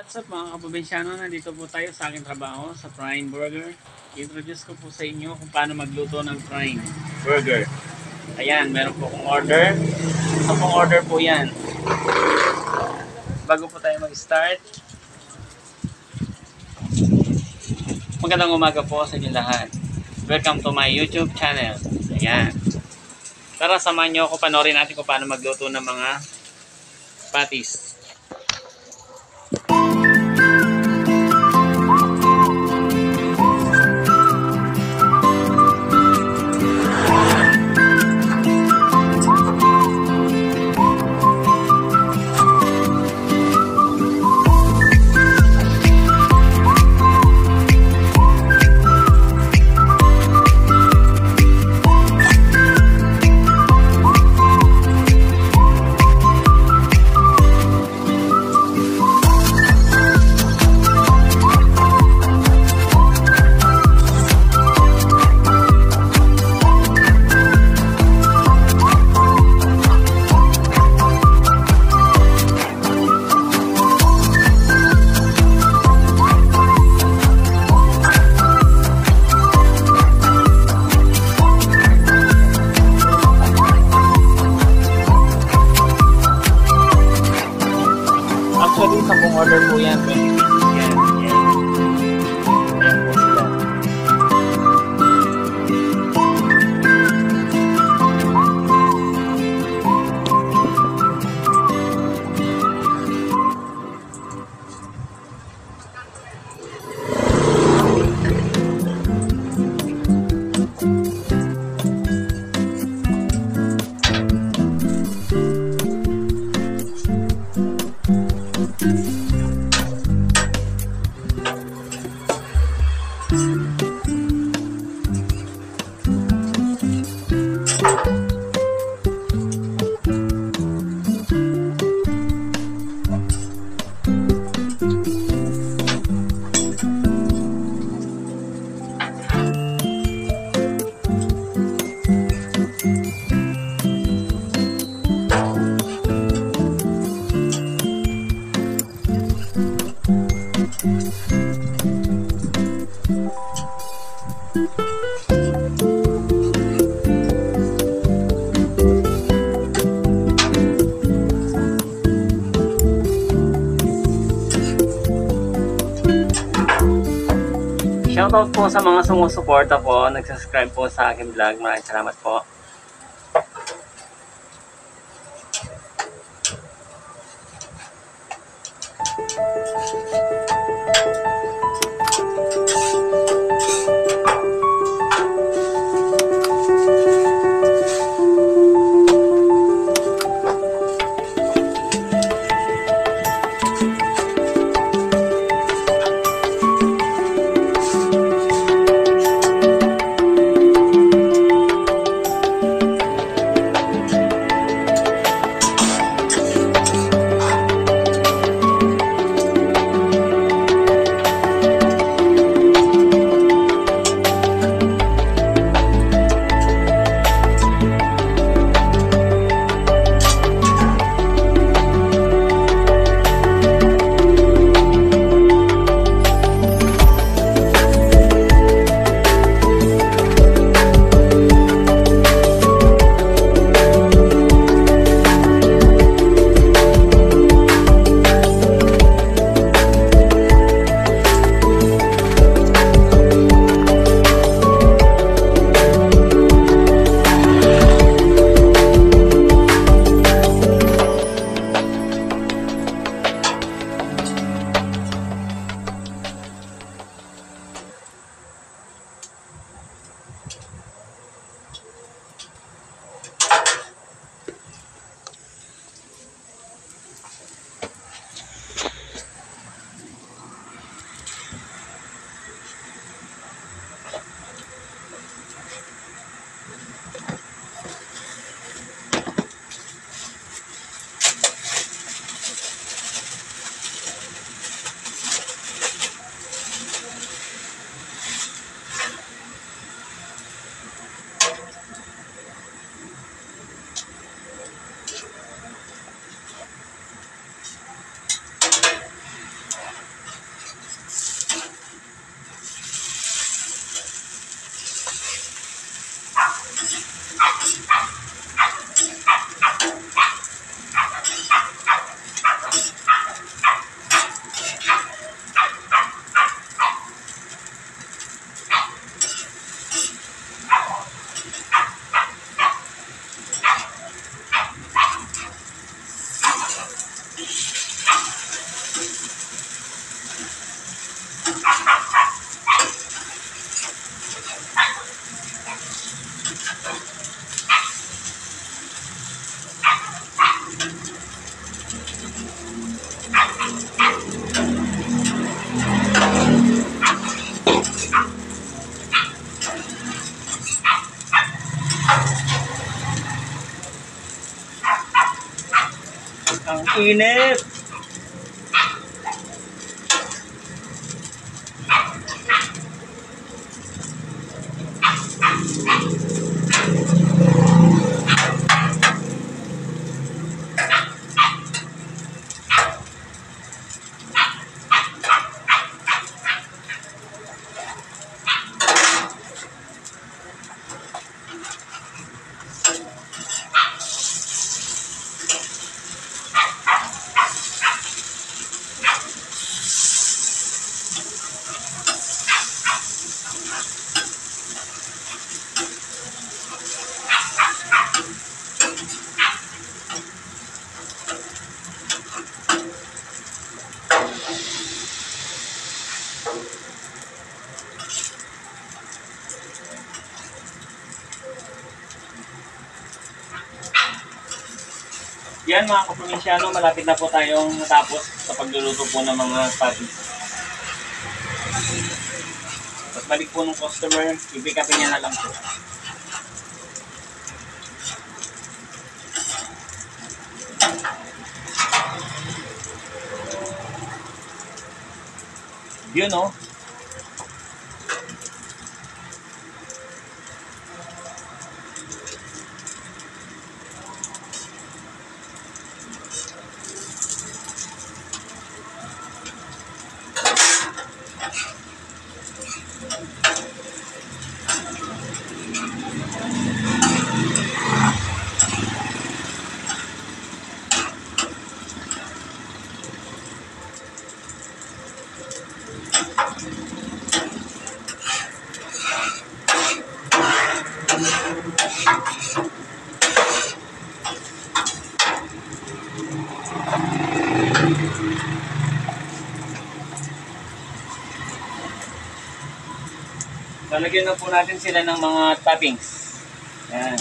What's up mga kaprobinsyano? Nandito po tayo sa aking trabaho sa Prime Burger. I-introduce ko po sa inyo kung paano magluto ng Prime Burger. Ayan, meron po akong order. Isa pong order po yan. Bago po tayo mag-start, magandang umaga po sa inyo lahat. Welcome to my YouTube channel. Ayan. Tara, samahan nyo ako panoorin natin kung paano magluto ng mga patties. Pong Po sa mga sumusuporta po, nagsasubscribe po sa aking vlog. Maraming salamat po. Init! Yan mga kaprovinsyano, malapit na po tayong natapos sa pagluluto po ng mga patties. At balik po ng customer, i-pick upin niya na lang po. Yun oh. Lalagyan na po natin sila ng mga toppings. Yan.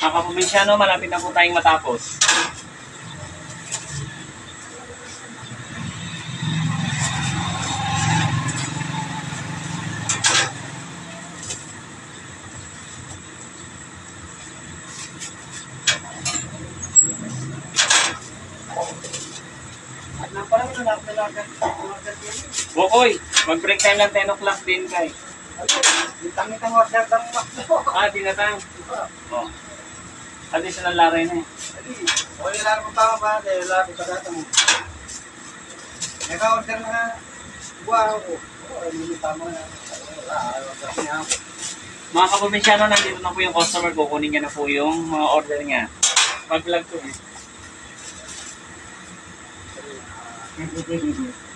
Mga kaprovinsyano, malapit na po tayong matapos. Bokoy, mag-break time lang 10 o'clock din kay. Bintang-bintang order ng. Ah, tinatang. Oh. Additional laray na eh. Wala lang ko pa ba, dahil wala ko pa mo. Naka-order na buwan ko. Oh, hindi tama na. Ako. Mga kaprovinsyano, nandito na po yung customer. Kukunin niya na po yung mga order niya. Mag-vlog to eh.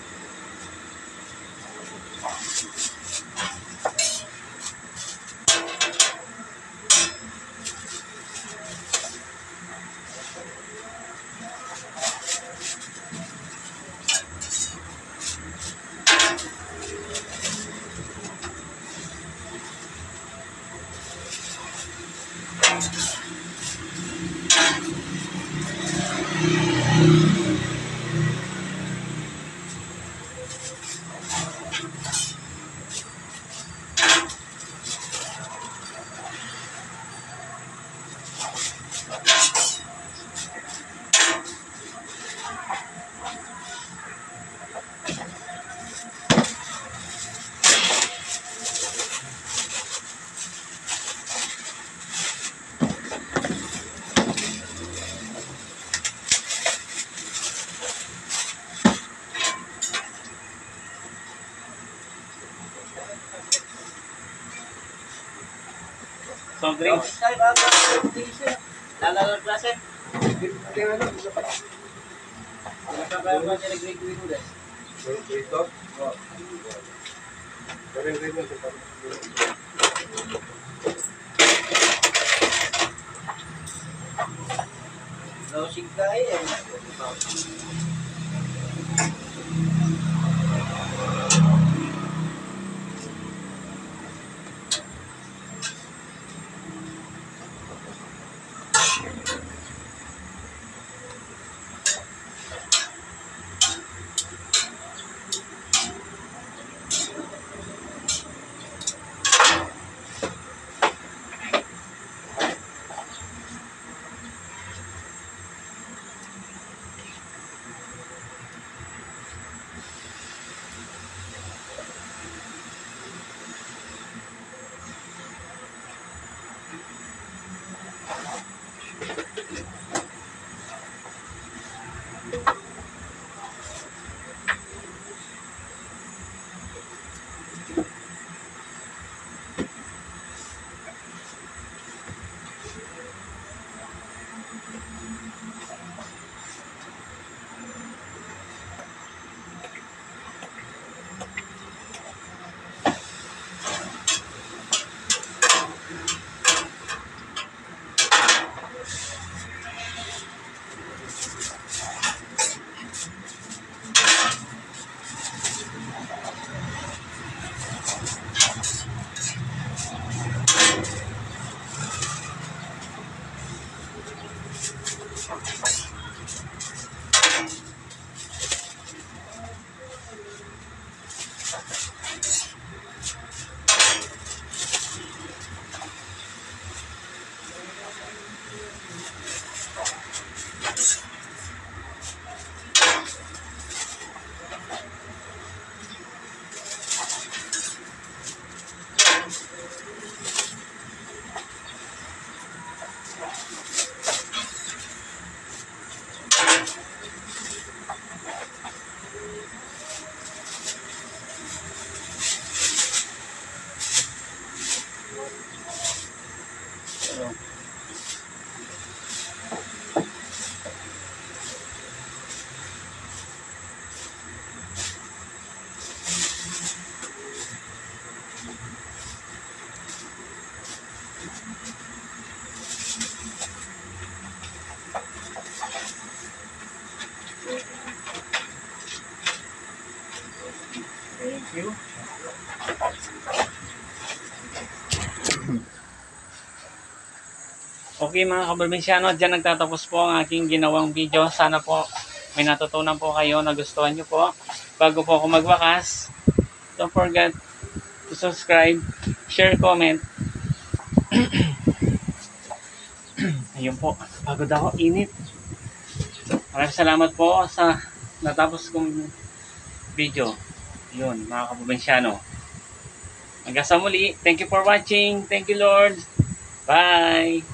Soft drinks. Lalala klase. Kaya ano, isa Okay mga kabalbensyano, dyan nagtatapos po ang aking ginawang video. Sana po may natutunan po kayo, nagustuhan nyo po. Bago po ako magwakas, don't forget to subscribe, share, comment. Ayun po, pagod ako, init. Maraming salamat po sa natapos kong video. Yun, mga kaprobensyano. Hanggang sa muli. Thank you for watching. Thank you, Lord. Bye.